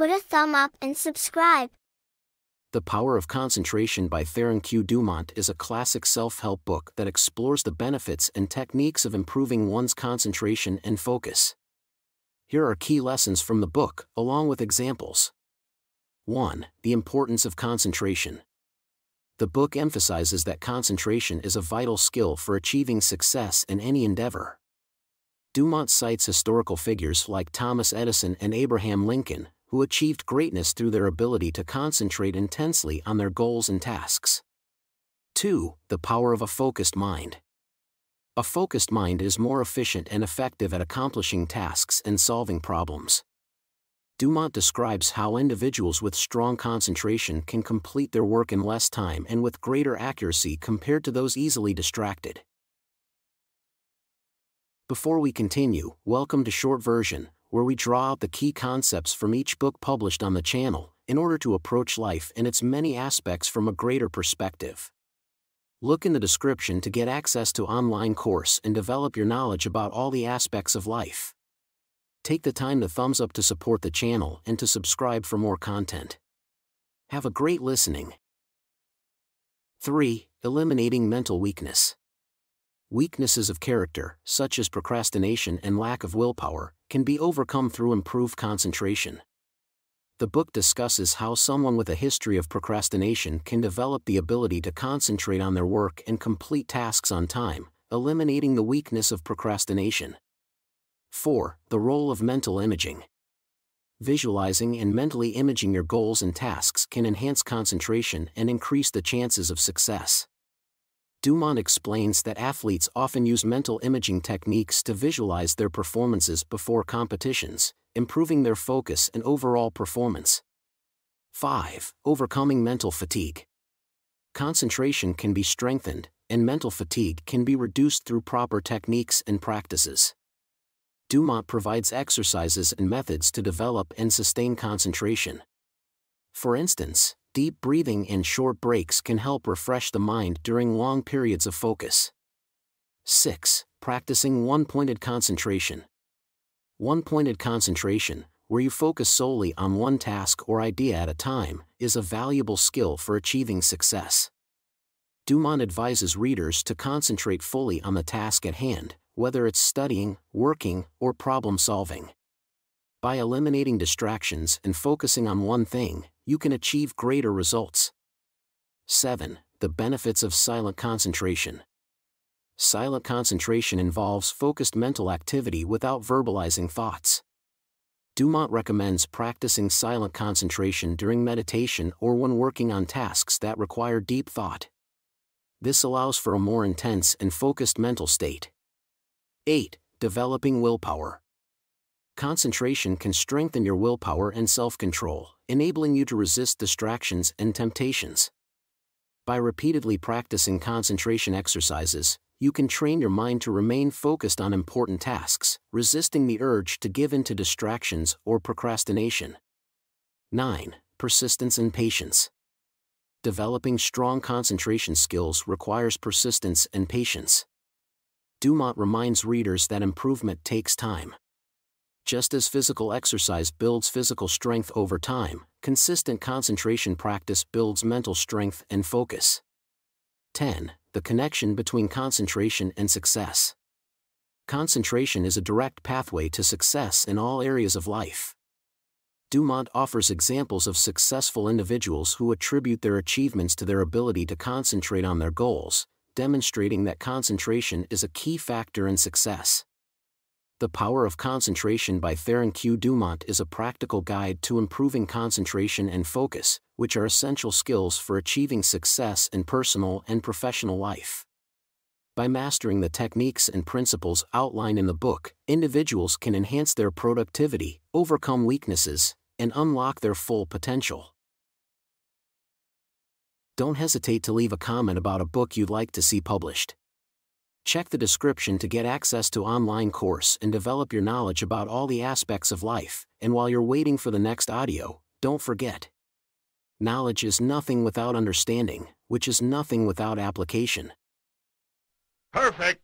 put a thumb up and subscribe. The Power of Concentration by Theron Q. Dumont is a classic self help book that explores the benefits and techniques of improving one's concentration and focus. Here are key lessons from the book, along with examples. 1. The importance of concentration. The book emphasizes that concentration is a vital skill for achieving success in any endeavor. Dumont cites historical figures like Thomas Edison and Abraham Lincoln, who achieved greatness through their ability to concentrate intensely on their goals and tasks. 2. The power of a focused mind. A focused mind is more efficient and effective at accomplishing tasks and solving problems. Dumont describes how individuals with strong concentration can complete their work in less time and with greater accuracy compared to those easily distracted. Before we continue, welcome to Short Version, where we draw out the key concepts from each book published on the channel, in order to approach life and its many aspects from a greater perspective. Look in the description to get access to online course and develop your knowledge about all the aspects of life take the time to thumbs up to support the channel and to subscribe for more content. Have a great listening. 3. Eliminating mental weakness. Weaknesses of character, such as procrastination and lack of willpower, can be overcome through improved concentration. The book discusses how someone with a history of procrastination can develop the ability to concentrate on their work and complete tasks on time, eliminating the weakness of procrastination. 4. The role of mental imaging. Visualizing and mentally imaging your goals and tasks can enhance concentration and increase the chances of success. Dumont explains that athletes often use mental imaging techniques to visualize their performances before competitions, improving their focus and overall performance. 5. Overcoming mental fatigue. Concentration can be strengthened, and mental fatigue can be reduced through proper techniques and practices. Dumont provides exercises and methods to develop and sustain concentration. For instance, deep breathing and short breaks can help refresh the mind during long periods of focus. 6. Practicing one pointed concentration. One pointed concentration, where you focus solely on one task or idea at a time, is a valuable skill for achieving success. Dumont advises readers to concentrate fully on the task at hand, whether it's studying, working, or problem solving. By eliminating distractions and focusing on one thing, you can achieve greater results. 7. The benefits of silent concentration. Silent concentration involves focused mental activity without verbalizing thoughts. Dumont recommends practicing silent concentration during meditation or when working on tasks that require deep thought. This allows for a more intense and focused mental state. 8. Developing willpower. Concentration can strengthen your willpower and self control, enabling you to resist distractions and temptations. By repeatedly practicing concentration exercises, you can train your mind to remain focused on important tasks, resisting the urge to give in to distractions or procrastination. 9. Persistence and patience. Developing strong concentration skills requires persistence and patience. Dumont reminds readers that improvement takes time. Just as physical exercise builds physical strength over time, consistent concentration practice builds mental strength and focus. 10. The connection between concentration and success. Concentration is a direct pathway to success in all areas of life. Dumont offers examples of successful individuals who attribute their achievements to their ability to concentrate on their goals, demonstrating that concentration is a key factor in success. The Power of Concentration by Theron Q. Dumont is a practical guide to improving concentration and focus, which are essential skills for achieving success in personal and professional life. By mastering the techniques and principles outlined in the book, individuals can enhance their productivity, overcome weaknesses, and unlock their full potential don't hesitate to leave a comment about a book you'd like to see published. Check the description to get access to online course and develop your knowledge about all the aspects of life, and while you're waiting for the next audio, don't forget. Knowledge is nothing without understanding, which is nothing without application. Perfect!